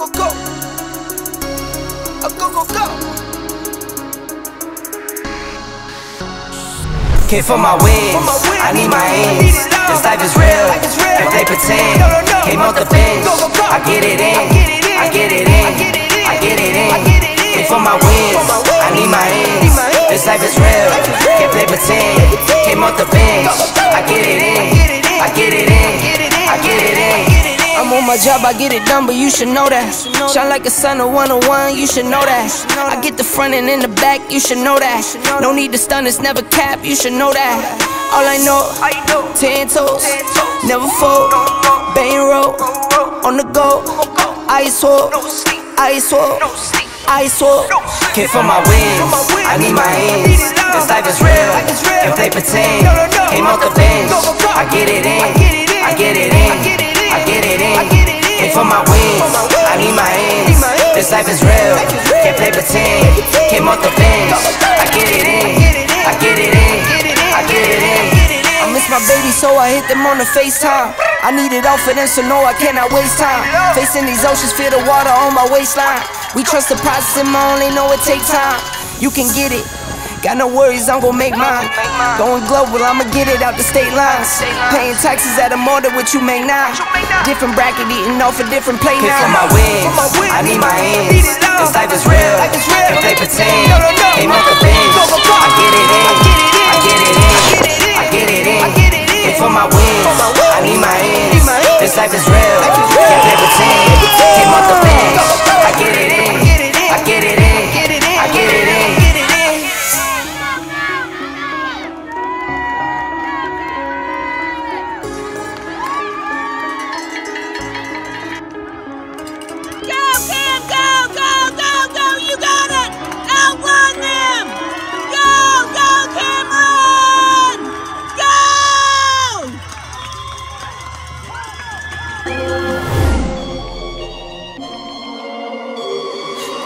go go. A go go go. Came for my wins. I need my ends. This life is real. Don't play pretend. Came off the bench. I get it in. I get it in. I get it in. Came for my wins. I need my ends. This life is real. Can't play pretend. My job, I get it done, but you should know that. Shine like a sun, on one, you should know that. I get the front and in the back, you should know that. No need to stun, it's never cap, you should know that. All I know, ten toes, never fold, bang roll, on the go, ice wall, ice wall. Ice wall. Came for my wins, I need my ends. This life is real, if they pretend. Came off the bench, I get it in, I get it in, for my wins, I need my ends. This life is real, can't play pretend. Came off the bench, I get it in, I get it in, I get it in. I miss my baby, so I hit them on the FaceTime. I need it all for them, so no, I cannot waste time. Facing these oceans, feel the water on my waistline. We trust the process, and I only know it take time. You can get it. Got no worries, I'm gon' make mine. Going global, I'ma get it out the state lines. Paying taxes at a than what you make now. Different bracket, eating off a different plate now. for my wins, I need my ends. This life is real, if they pretend. Came off the bench, I get it in,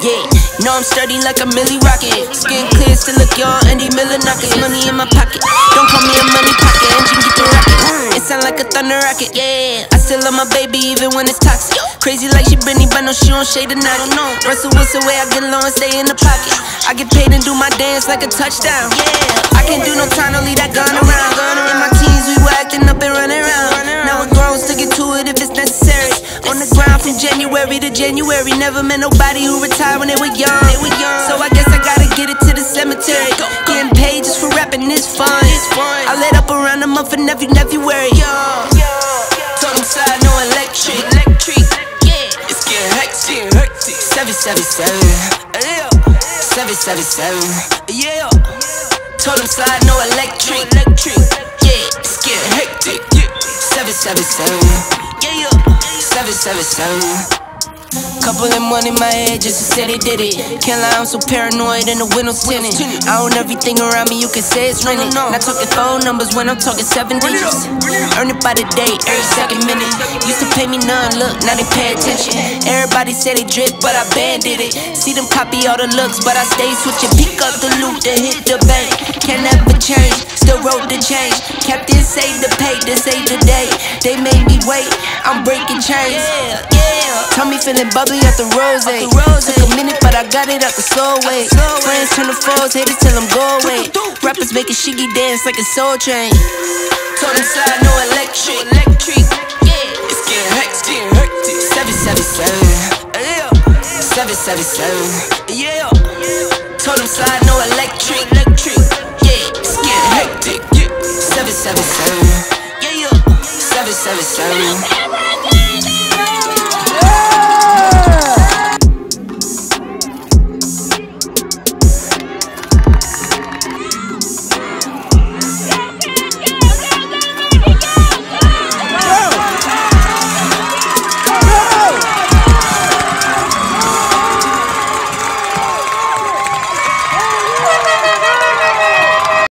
Yeah, know I'm sturdy like a Millie Rocket. Skin clear, still look young, Andy Milonakis. Money in my pocket. Don't call me a money pocket. Engine get the rocket. It sound like a thunder rocket. Yeah, I still love my baby even when it's toxic. Crazy like she Britney, but no, she don't shade the night. Russell Wilson way I get low and stay in the pocket. I get paid and do my dance like a touchdown. Yeah, I can't do no time, don't leave that gun around. In my teens, we were acting January to January. Never met nobody who retired when they were young. They were young. So I guess I gotta get it to the cemetery. Getting paid just for rapping is fun. I lit up around the month of nephew, February. Told them side, no electric. Electric. Yeah. It's getting hectic. hectic. 777. Yeah. 777. Yeah. Told them slide, no electric. Electric. Yeah. It's getting hectic. Yeah. 777. Yeah, yeah. 777. Couple of money in my head just to say they did it. Can't lie, I'm so paranoid and the windows tinted. I own everything around me, you can say it's rented. Not talking phone numbers when I'm talking seven digits. Earn it by the day, every second minute. Used to pay me none, look, now they pay attention. Everybody said they drip, but I banded it. See them copy all the looks, but I stay switching. Pick up the loot to hit the bank. Can never change, still wrote the change. Captain say the pay, this ain't the day. They made me wait, I'm breaking chains. Yeah, yeah. Tell me feeling bubbly at the rose. Took a minute, but I got it out the slow way. Friends turn to foes, haters tell them go away. Rappers making shiggy dance like a soul train. Them slide, no electric. Electric. Yeah. It's getting hectic. hectic. 777. Yeah. 777. Yeah. Told them slide, no electric. Electric. Yeah. It's getting hectic. Yeah. 777. Yeah, yeah. 777.